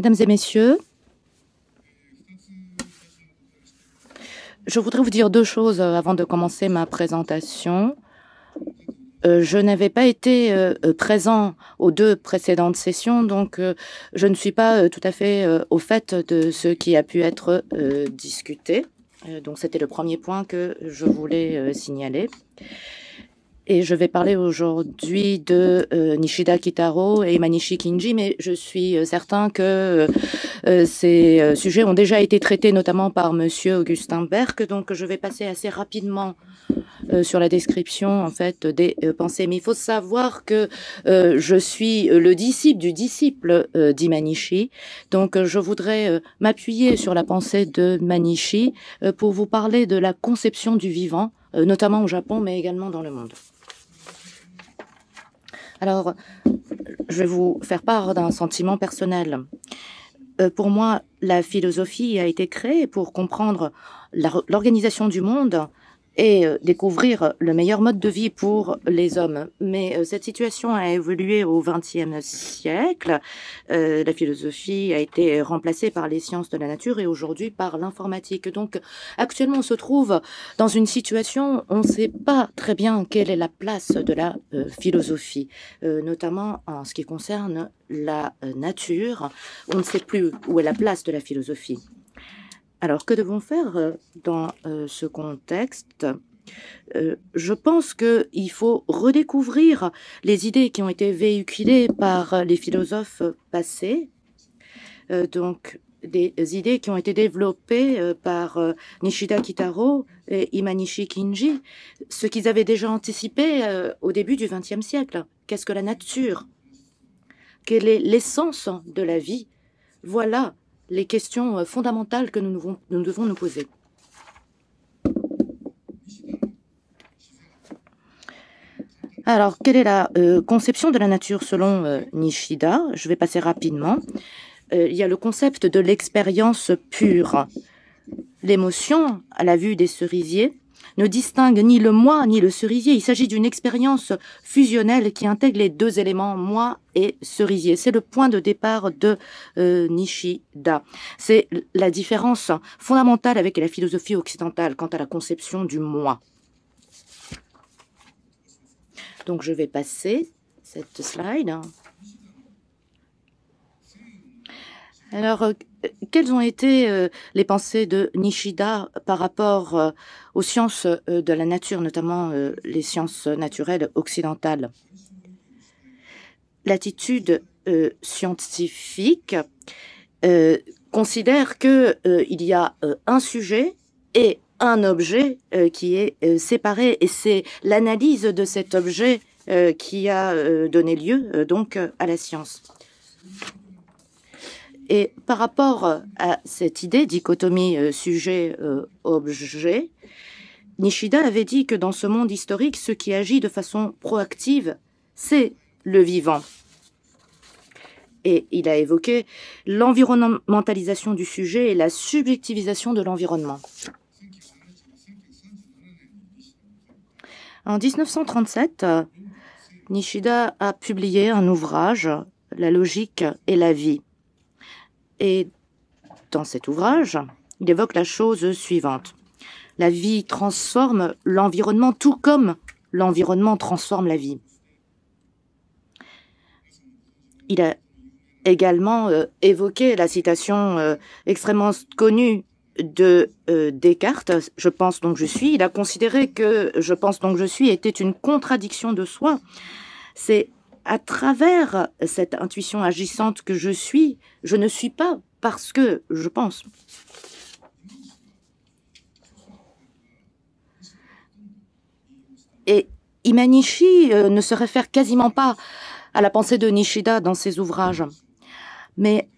Mesdames et messieurs, je voudrais vous dire deux choses avant de commencer ma présentation. Euh, je n'avais pas été euh, euh, présent aux deux précédentes sessions, donc je ne suis pas tout à fait au fait de ce qui a pu être discuté. donc c'était le premier point que je voulais signaler. Et je vais parler aujourd'hui de Nishida Kitaro et Manishi Kinji, mais je suis certain que ces sujets ont déjà été traités notamment par Monsieur Augustin Berck, donc je vais passer assez rapidement euh, sur la description en fait des euh, pensées. Mais il faut savoir que euh, je suis le disciple du disciple d'Imanishi. Donc je voudrais m'appuyer sur la pensée de Manishi pour vous parler de la conception du vivant, notamment au Japon, mais également dans le monde. Alors, je vais vous faire part d'un sentiment personnel. pour moi, la philosophie a été créée pour comprendre l'organisation du monde et euh, découvrir le meilleur mode de vie pour les hommes. Mais euh, cette situation a évolué au XXe siècle. Euh, la philosophie a été remplacée par les sciences de la nature et aujourd'hui par l'informatique. Donc actuellement, on se trouve dans une situation où on ne sait pas très bien quelle est la place de la philosophie, notamment en ce qui concerne la nature. On ne sait plus où est la place de la philosophie. Alors, que devons faire euh, dans euh, ce contexte? Euh, je pense qu'il faut redécouvrir les idées qui ont été véhiculées par les philosophes passés, donc des idées qui ont été développées par Nishida Kitaro et Imanishi Kinji, ce qu'ils avaient déjà anticipé au début du XXe siècle. Qu'est-ce que la nature? Quelle est l'essence de la vie? Voilà les questions euh, fondamentales que nous devons nous, poser. Alors, quelle est la euh, conception de la nature selon euh, Nishida? Je vais passer rapidement. il y a le concept de l'expérience pure. L'émotion, à la vue des cerisiers, ne distingue ni le moi ni le cerisier. Il s'agit d'une expérience fusionnelle qui intègre les deux éléments moi et cerisier. C'est le point de départ de euh, Nishida. C'est la différence fondamentale avec la philosophie occidentale quant à la conception du moi. Donc je vais passer cette slide. Alors, quelles ont été euh, les pensées de Nishida par rapport euh, aux sciences de la nature, notamment les sciences naturelles occidentales? L'attitude scientifique considère qu'il y a un sujet et un objet qui est séparé, et c'est l'analyse de cet objet qui a donné lieu donc à la science. Et par rapport à cette idée, dichotomie euh, sujet-objet, euh, Nishida avait dit que dans ce monde historique, ce qui agit de façon proactive, c'est le vivant. Et il a évoqué l'environnementalisation du sujet et la subjectivisation de l'environnement. En 1937, Nishida a publié un ouvrage, La logique et la vie. Et dans cet ouvrage, il évoque la chose suivante. La vie transforme l'environnement tout comme l'environnement transforme la vie. Il a également euh, évoqué la citation euh, extrêmement connue de euh, Descartes, je pense donc je suis. Il a considéré que je pense donc je suis était une contradiction de soi. C'est à travers cette intuition agissante que je suis, je ne suis pas parce que je pense. Et Imanishi euh, ne se réfère quasiment pas à la pensée de Nishida dans ses ouvrages. Mais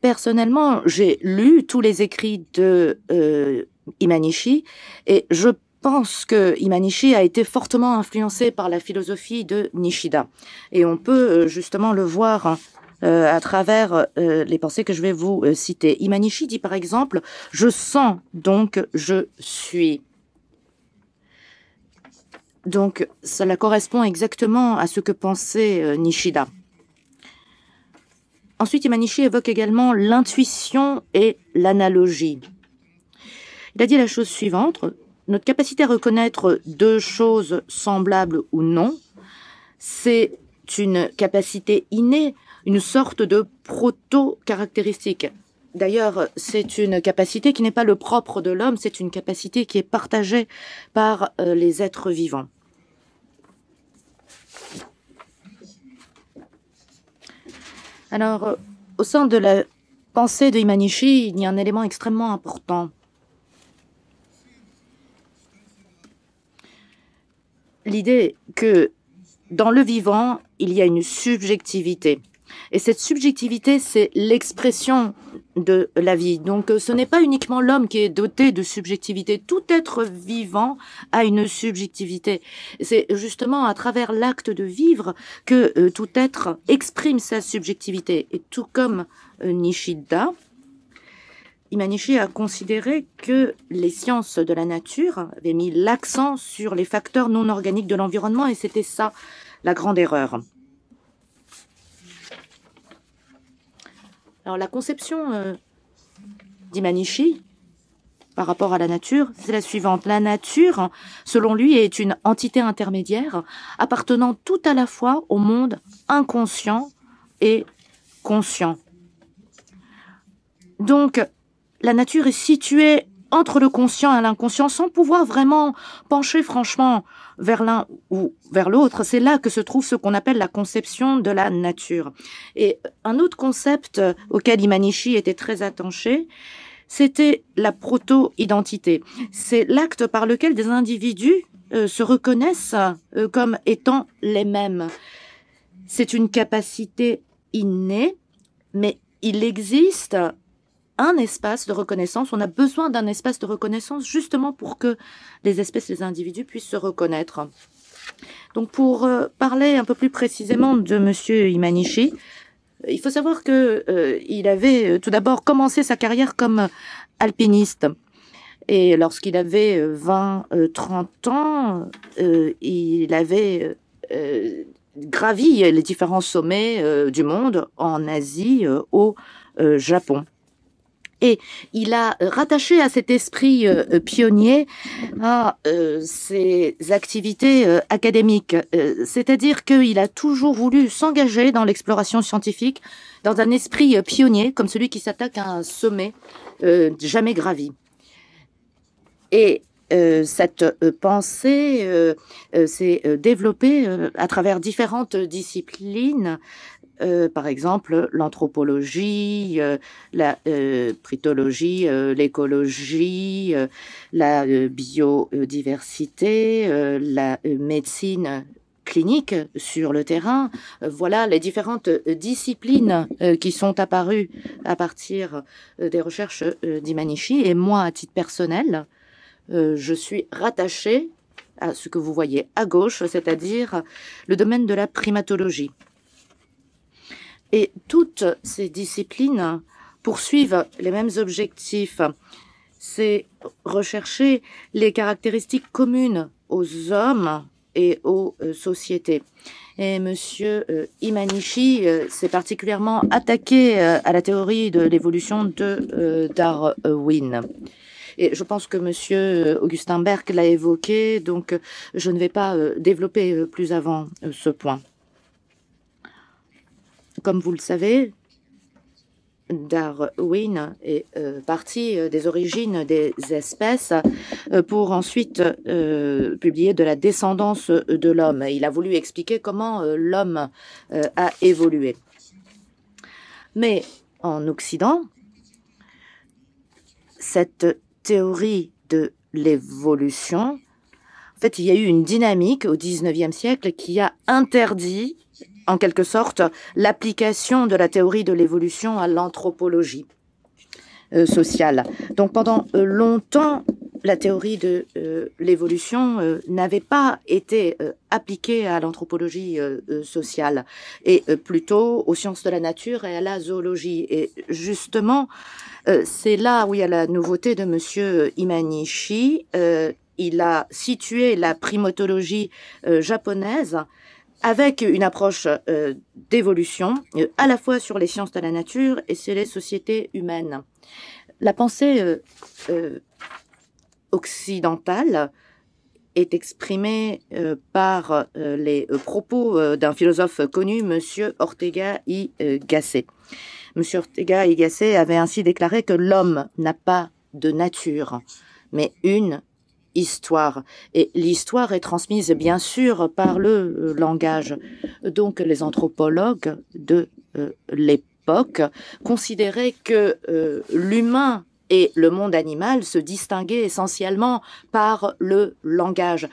personnellement, j'ai lu tous les écrits de euh, Imanishi et je pense que Imanishi a été fortement influencé par la philosophie de Nishida. Et on peut euh, justement le voir euh, à travers euh, les pensées que je vais vous citer. Imanishi dit par exemple « Je sens, donc je suis ». Donc cela correspond exactement à ce que pensait Nishida. Ensuite, Imanishi évoque également l'intuition et l'analogie. Il a dit la chose suivante, notre capacité à reconnaître deux choses semblables ou non, c'est une capacité innée, une sorte de proto-caractéristique. D'ailleurs, c'est une capacité qui n'est pas le propre de l'homme, c'est une capacité qui est partagée par euh, les êtres vivants. Alors, euh, au sein de la pensée de Imanishi, il y a un élément extrêmement important. L'idée que dans le vivant, il y a une subjectivité. Et cette subjectivité, c'est l'expression de la vie. Donc ce n'est pas uniquement l'homme qui est doté de subjectivité. Tout être vivant a une subjectivité. C'est justement à travers l'acte de vivre que euh, tout être exprime sa subjectivité. Et tout comme euh, Nishida, Imanishi a considéré que les sciences de la nature avaient mis l'accent sur les facteurs non organiques de l'environnement et c'était ça la grande erreur. Alors la conception euh, d'Imanishi par rapport à la nature, c'est la suivante. La nature, selon lui, est une entité intermédiaire appartenant tout à la fois au monde inconscient et conscient. Donc, la nature est située entre le conscient et l'inconscient sans pouvoir vraiment pencher franchement vers l'un ou vers l'autre. C'est là que se trouve ce qu'on appelle la conception de la nature. Et un autre concept auquel Imanishi était très attaché, c'était la proto-identité. C'est l'acte par lequel des individus euh, se reconnaissent euh, comme étant les mêmes. C'est une capacité innée, mais il existe un espace de reconnaissance. On a besoin d'un espace de reconnaissance justement pour que les espèces, les individus puissent se reconnaître. Donc pour euh, parler un peu plus précisément de Monsieur Imanishi, il faut savoir que euh, avait euh, tout d'abord commencé sa carrière comme alpiniste. Et lorsqu'il avait 20-30 ans, il avait gravi les différents sommets du monde, en Asie, au Japon. Et il a rattaché à cet esprit euh, euh, pionnier euh, ses activités académiques. C'est-à-dire qu'il a toujours voulu s'engager dans l'exploration scientifique dans un esprit pionnier, comme celui qui s'attaque à un sommet jamais gravi. Et cette pensée s'est développée à travers différentes disciplines euh, par exemple l'anthropologie, euh, la euh, l'écologie, la biodiversité, la médecine clinique sur le terrain. Voilà les différentes disciplines qui sont apparues à partir des recherches d'Imanishi. Et moi, à titre personnel, je suis rattachée à ce que vous voyez à gauche, c'est-à-dire le domaine de la primatologie. Et toutes ces disciplines poursuivent les mêmes objectifs. C'est rechercher les caractéristiques communes aux hommes et aux euh, sociétés. Et Monsieur euh, Imanishi euh, s'est particulièrement attaqué à la théorie de l'évolution de Darwin. Et je pense que Monsieur Augustin Berg l'a évoqué, donc je ne vais pas développer plus avant ce point. Comme vous le savez, Darwin est euh, parti euh, des origines des espèces euh, pour ensuite publier de la descendance de l'homme. Il a voulu expliquer comment l'homme a évolué. Mais en Occident, cette théorie de l'évolution, en fait, il y a eu une dynamique au XIXe siècle qui a interdit en quelque sorte l'application de la théorie de l'évolution à l'anthropologie euh, sociale. Donc pendant euh, longtemps, la théorie de euh, l'évolution n'avait pas été appliquée à l'anthropologie sociale et plutôt aux sciences de la nature et à la zoologie. Et justement, c'est là où il y a la nouveauté de Monsieur Imanishi. il a situé la primotologie japonaise avec une approche d'évolution à la fois sur les sciences de la nature et sur les sociétés humaines. La pensée occidentale est exprimée par les propos d'un philosophe connu, Monsieur Ortega y Gasset. Monsieur Ortega y Gasset avait ainsi déclaré que l'homme n'a pas de nature, mais une histoire. Et l'histoire est transmise bien sûr par le euh, langage. Donc les anthropologues de euh, l'époque considéraient que euh, l'humain et le monde animal se distinguaient essentiellement par le langage.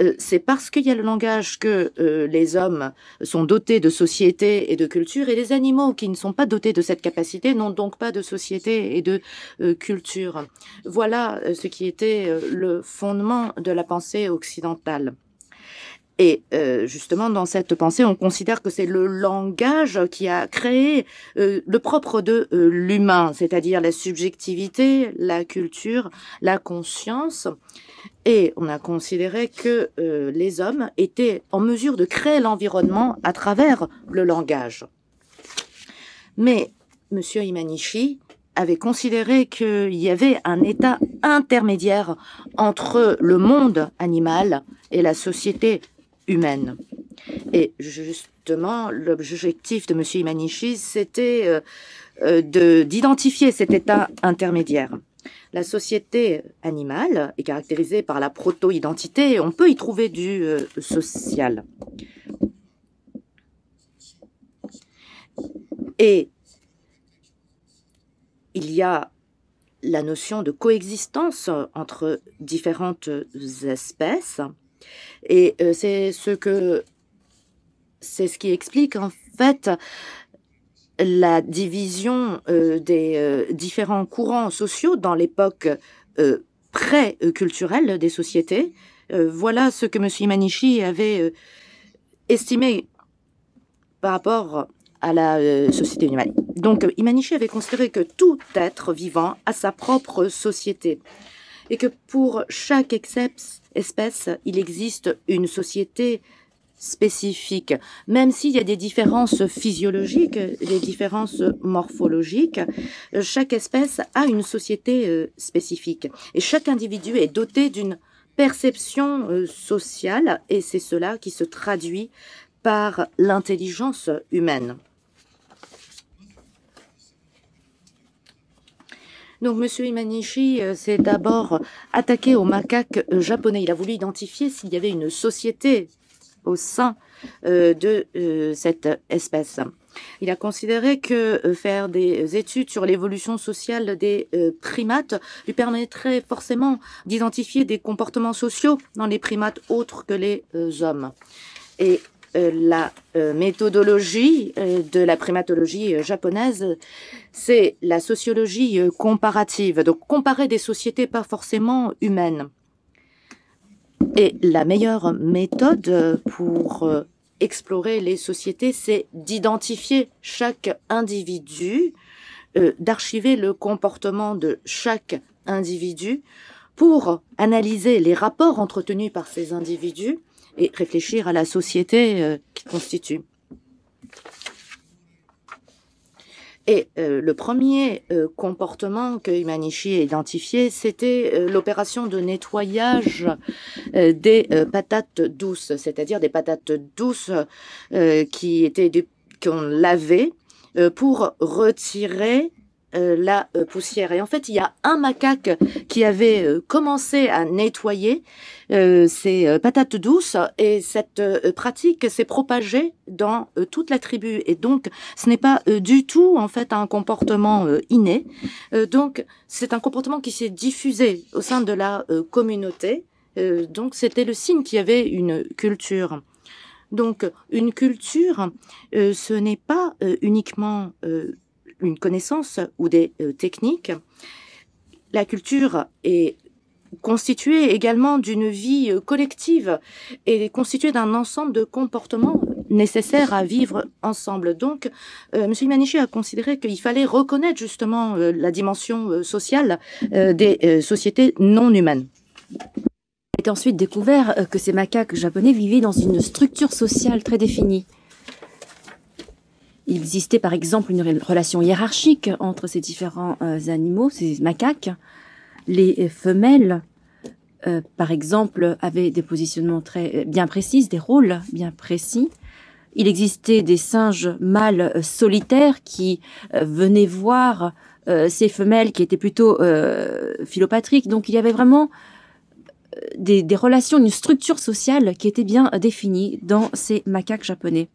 Euh, c'est parce qu'il y a le langage que euh, les hommes sont dotés de société et de culture, et les animaux qui ne sont pas dotés de cette capacité n'ont donc pas de société et de euh, culture. Voilà ce qui était le fondement de la pensée occidentale. Et justement, dans cette pensée, on considère que c'est le langage qui a créé le propre de l'humain, c'est-à-dire la subjectivité, la culture, la conscience. Et on a considéré que euh, les hommes étaient en mesure de créer l'environnement à travers le langage. Mais M. Imanishi avait considéré qu'il y avait un état intermédiaire entre le monde animal et la société humaine. Et justement, l'objectif de M. Imanishi, c'était euh, euh, d'identifier cet état intermédiaire. La société animale est caractérisée par la proto-identité et on peut y trouver du euh, social. Et il y a la notion de coexistence entre différentes espèces et euh, c'est ce que c'est ce qui explique en fait la division euh, des euh, différents courants sociaux dans l'époque pré-culturelle des sociétés. voilà ce que M. Imanishi avait estimé par rapport à la société humaine. Donc Imanishi avait considéré que tout être vivant a sa propre société et que pour chaque espèce, il existe une société spécifique. Même s'il y a des différences physiologiques, des différences morphologiques, euh, chaque espèce a une société euh, spécifique. Et chaque individu est doté d'une perception euh, sociale et c'est cela qui se traduit par l'intelligence humaine. Donc, M. Imanishi s'est d'abord attaqué aux macaques japonais. Il a voulu identifier s'il y avait une société au sein euh, de euh, cette espèce. Il a considéré que euh, faire des études sur l'évolution sociale des primates lui permettrait forcément d'identifier des comportements sociaux dans les primates autres que les hommes. La méthodologie de la primatologie japonaise, c'est la sociologie comparative, donc comparer des sociétés pas forcément humaines. Et la meilleure méthode pour euh, explorer les sociétés, c'est d'identifier chaque individu, euh, d'archiver le comportement de chaque individu pour analyser les rapports entretenus par ces individus et réfléchir à la société euh, qui constitue. Et euh, le premier euh, comportement que Imanishi a identifié, c'était l'opération de nettoyage des patates douces, c'est-à-dire des patates douces qu'on lavait pour retirer euh, la euh, poussière. Et en fait, il y a un macaque qui avait euh, commencé à nettoyer ses patates douces et cette pratique s'est propagée dans toute la tribu. Et donc, ce n'est pas du tout en fait un comportement inné. donc, c'est un comportement qui s'est diffusé au sein de la communauté. donc, c'était le signe qu'il y avait une culture. Donc, une culture, ce n'est pas uniquement une connaissance ou des euh, techniques. La culture est constituée également d'une vie euh, collective et constituée d'un ensemble de comportements nécessaires à vivre ensemble. Donc, euh, M. Imanishi a considéré qu'il fallait reconnaître justement la dimension sociale des sociétés non humaines. est ensuite découvert que ces macaques japonais vivaient dans une structure sociale très définie. Il existait par exemple une relation hiérarchique entre ces différents animaux, ces macaques. Les femelles euh, par exemple, avaient des positionnements très bien précis, des rôles bien précis. Il existait des singes mâles euh, solitaires qui euh, venaient voir ces femelles qui étaient plutôt philopatriques. Donc il y avait vraiment des relations, une structure sociale qui était bien définie dans ces macaques japonais.